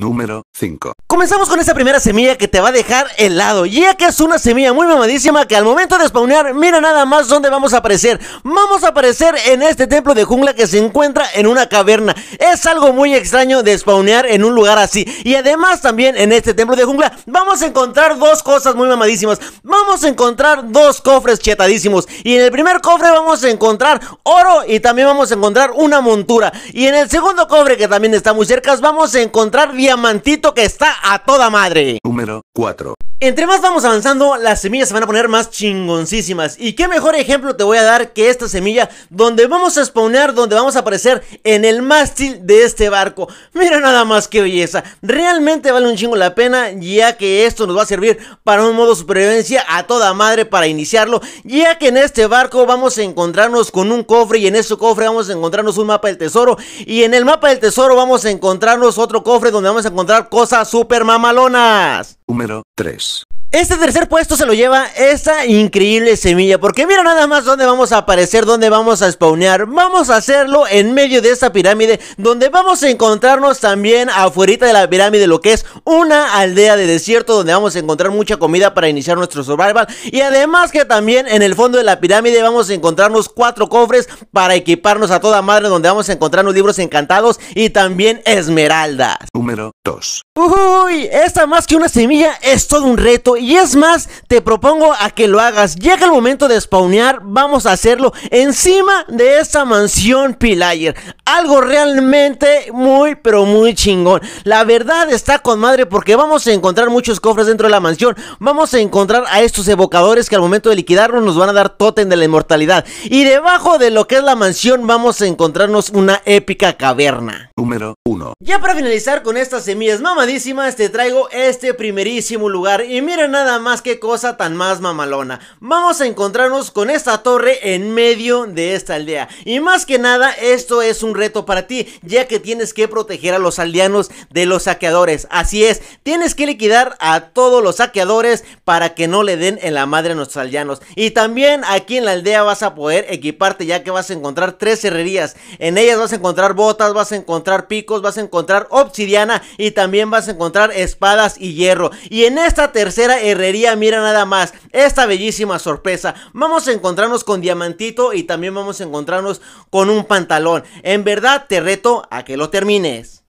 Número 5. Comenzamos con esa primera semilla que te va a dejar helado, ya que es una semilla muy mamadísima que al momento de spawnear, mira nada más dónde vamos a aparecer. Vamos a aparecer en este templo de jungla que se encuentra en una caverna. Es algo muy extraño de spawnear en un lugar así. Y además también en este templo de jungla vamos a encontrar dos cosas muy mamadísimas. Vamos a encontrar dos cofres chetadísimos. Y en el primer cofre vamos a encontrar oro y también vamos a encontrar una montura. Y en el segundo cofre que también está muy cerca vamos a encontrar diamantito que está a toda madre. Número 4. Entre más vamos avanzando, las semillas se van a poner más chingoncísimas. Y qué mejor ejemplo te voy a dar que esta semilla, donde vamos a spawnear, donde vamos a aparecer en el mástil de este barco. Mira nada más qué belleza. Realmente vale un chingo la pena, ya que esto nos va a servir para un modo supervivencia a toda madre para iniciarlo. Ya que en este barco vamos a encontrarnos con un cofre y en ese cofre vamos a encontrarnos un mapa del tesoro. Y en el mapa del tesoro vamos a encontrarnos otro cofre donde vamos a encontrar cosas super mamalonas. Número 3. Este tercer puesto se lo lleva esta increíble semilla Porque mira nada más dónde vamos a aparecer, dónde vamos a spawnear. Vamos a hacerlo en medio de esta pirámide Donde vamos a encontrarnos también afuera de la pirámide Lo que es una aldea de desierto Donde vamos a encontrar mucha comida para iniciar nuestro survival. Y además que también en el fondo de la pirámide Vamos a encontrarnos cuatro cofres para equiparnos a toda madre Donde vamos a encontrarnos libros encantados y también esmeraldas. Número 2. Uy, esta más que una semilla es todo un reto y es más, te propongo a que lo hagas. Llega el momento de spawnear, vamos a hacerlo encima de esta mansión Pilayer. Algo realmente muy, pero muy chingón. La verdad está con madre porque vamos a encontrar muchos cofres dentro de la mansión. Vamos a encontrar a estos evocadores que al momento de liquidarlos nos van a dar totem de la inmortalidad. Y debajo de lo que es la mansión vamos a encontrarnos una épica caverna. Número 1. Ya para finalizar con estas semillas mamadísimas te traigo este primerísimo lugar y nada más qué cosa tan más mamalona. Vamos a encontrarnos con esta torre en medio de esta aldea y más que nada esto es un reto para ti ya que tienes que proteger a los aldeanos de los saqueadores. Así es, tienes que liquidar a todos los saqueadores para que no le den en la madre a nuestros aldeanos. Y también aquí en la aldea vas a poder equiparte ya que vas a encontrar tres herrerías. En ellas vas a encontrar botas, vas a encontrar picos, vas a encontrar obsidiana y también vas a encontrar espadas y hierro. Y en esta tercera herrería, mira nada más, esta bellísima sorpresa. Vamos a encontrarnos con diamantito y también vamos a encontrarnos con un pantalón. En verdad te reto a que lo termines.